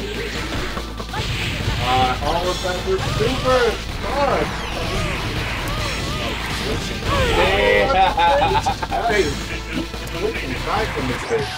Uh, all of were super smart! Yeah. Hey, we can from this bitch.